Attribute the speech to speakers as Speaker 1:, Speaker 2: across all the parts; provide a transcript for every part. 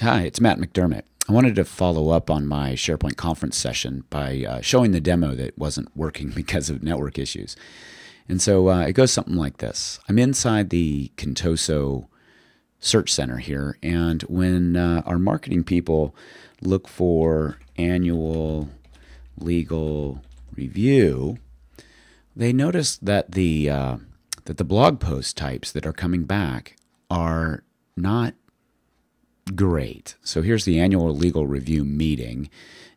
Speaker 1: Hi, it's Matt McDermott. I wanted to follow up on my SharePoint conference session by uh, showing the demo that wasn't working because of network issues. And so uh, it goes something like this I'm inside the Contoso Search Center here, and when uh, our marketing people look for annual legal review, they notice that the uh, that the blog post types that are coming back are not great. So here's the annual legal review meeting,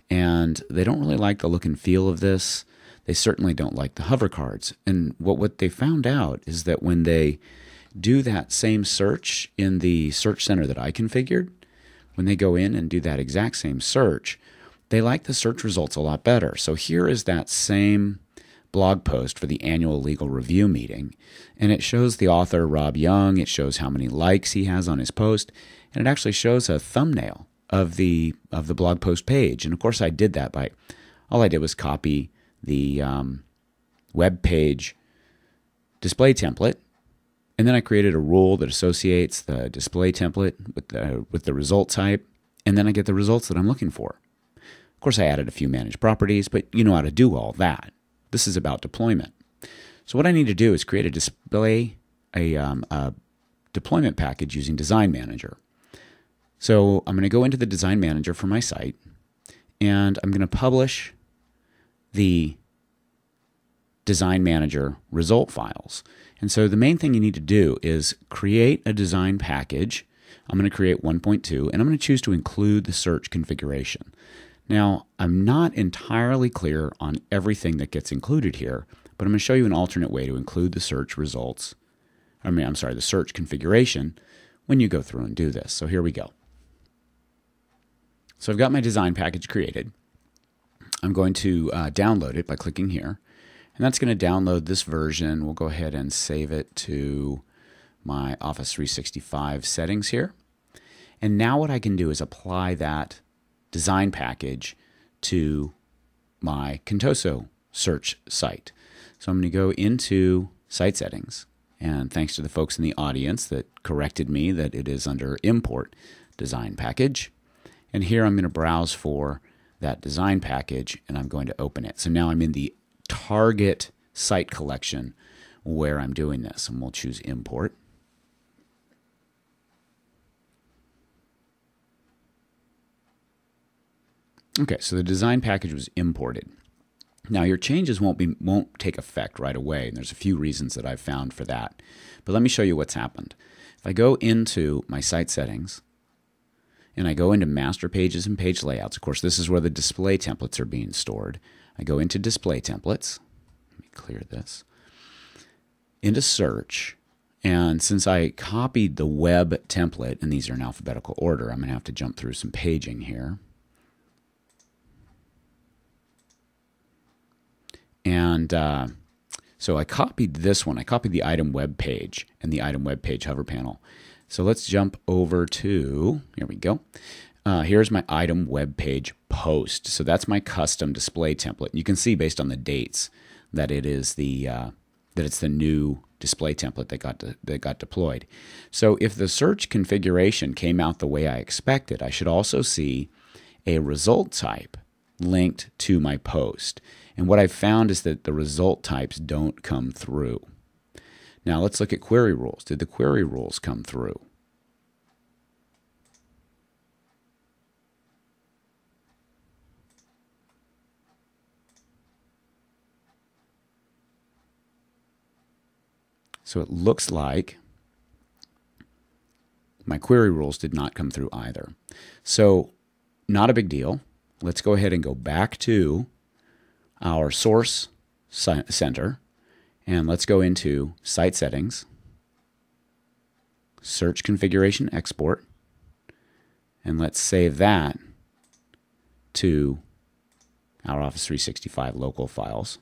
Speaker 1: and they don't really like the look and feel of this. They certainly don't like the hover cards. And what, what they found out is that when they do that same search in the search center that I configured, when they go in and do that exact same search, they like the search results a lot better. So here is that same blog post for the annual legal review meeting, and it shows the author, Rob Young. It shows how many likes he has on his post, and it actually shows a thumbnail of the of the blog post page. And of course, I did that by all I did was copy the um, web page display template, and then I created a rule that associates the display template with the with the result type, and then I get the results that I'm looking for. Of course, I added a few managed properties, but you know how to do all that. This is about deployment. So what I need to do is create a display a, um, a deployment package using Design Manager. So I'm going to go into the design manager for my site and I'm going to publish the design manager result files. And so the main thing you need to do is create a design package. I'm going to create 1.2 and I'm going to choose to include the search configuration. Now, I'm not entirely clear on everything that gets included here, but I'm going to show you an alternate way to include the search results. I mean, I'm sorry, the search configuration when you go through and do this. So here we go. So I've got my design package created. I'm going to uh, download it by clicking here. And that's going to download this version. We'll go ahead and save it to my Office 365 settings here. And now what I can do is apply that design package to my Contoso search site. So I'm going to go into site settings. And thanks to the folks in the audience that corrected me that it is under import design package. And here I'm going to browse for that design package and I'm going to open it. So now I'm in the target site collection where I'm doing this. And we'll choose import. Okay, so the design package was imported. Now your changes won't be won't take effect right away, and there's a few reasons that I've found for that. But let me show you what's happened. If I go into my site settings and I go into master pages and page layouts. Of course, this is where the display templates are being stored. I go into display templates. Let me clear this. Into search. And since I copied the web template, and these are in alphabetical order, I'm going to have to jump through some paging here. And uh, so I copied this one. I copied the item web page and the item web page hover panel. So let's jump over to, here we go. Uh, here's my item web page post. So that's my custom display template. You can see based on the dates that it is the uh, that it's the new display template that got to, that got deployed. So if the search configuration came out the way I expected, I should also see a result type linked to my post. And what I've found is that the result types don't come through. Now let's look at query rules. Did the query rules come through? So it looks like my query rules did not come through either. So not a big deal. Let's go ahead and go back to our source center and let's go into Site Settings, Search Configuration Export, and let's save that to our Office 365 local files.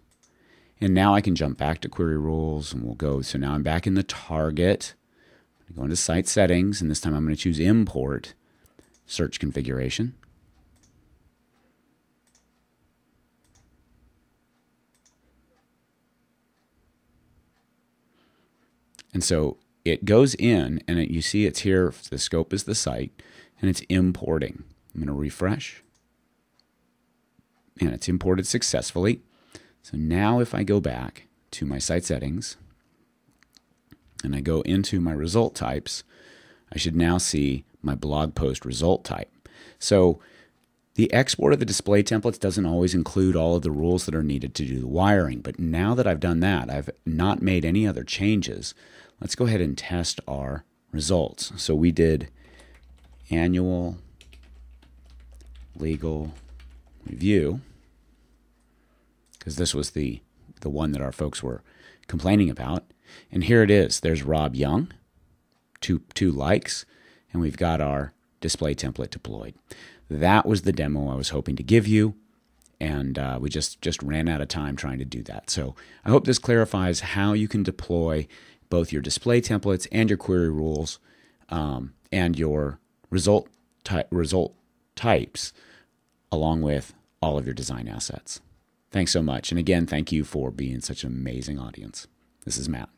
Speaker 1: And now I can jump back to query rules and we'll go. So now I'm back in the target. I'm go into site settings and this time I'm going to choose import search configuration. And so it goes in and it, you see it's here. The scope is the site and it's importing. I'm going to refresh and it's imported successfully. So now if I go back to my site settings and I go into my result types, I should now see my blog post result type. So the export of the display templates doesn't always include all of the rules that are needed to do the wiring, but now that I've done that, I've not made any other changes. Let's go ahead and test our results. So we did annual legal review because this was the the one that our folks were complaining about. And here it is. There's Rob Young, two two likes, and we've got our display template deployed that was the demo I was hoping to give you. And uh, we just, just ran out of time trying to do that. So I hope this clarifies how you can deploy both your display templates and your query rules um, and your result, ty- result types along with all of your design assets. Thanks so much. And again, thank you for being such an amazing audience. This is Matt.